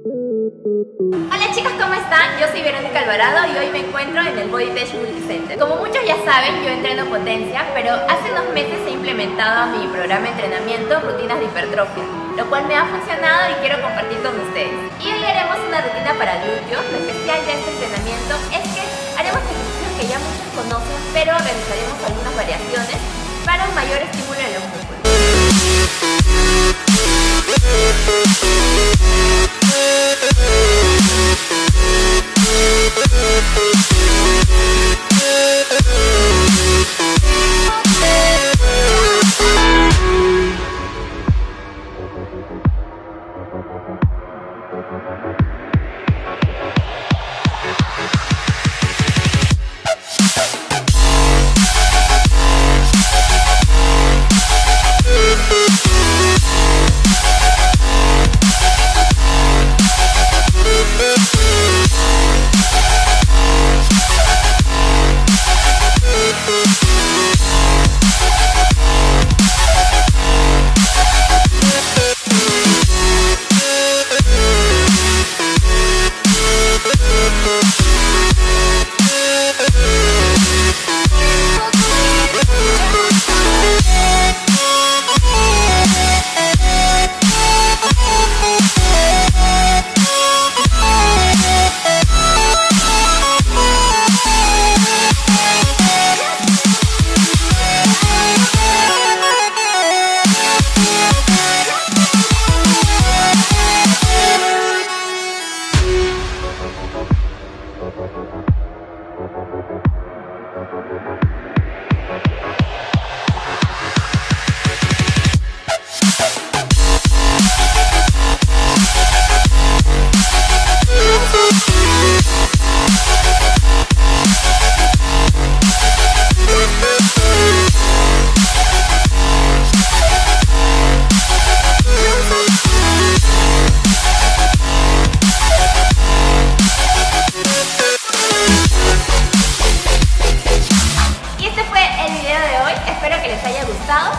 Hola chicas, ¿cómo están? Yo soy Verónica Alvarado y hoy me encuentro en el Body Tech Multicenter. Como muchos ya saben, yo entreno potencia, pero hace unos meses he implementado a mi programa de entrenamiento rutinas de hipertrofia, lo cual me ha funcionado y quiero compartir con ustedes. Y hoy haremos una rutina para glúteos. Lo especial de este entrenamiento es que haremos ejercicios que ya muchos conocen, pero realizaremos algunas variaciones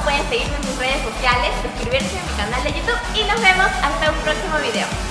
Pueden seguirme en mis redes sociales, suscribirse a mi canal de YouTube y nos vemos hasta un próximo video.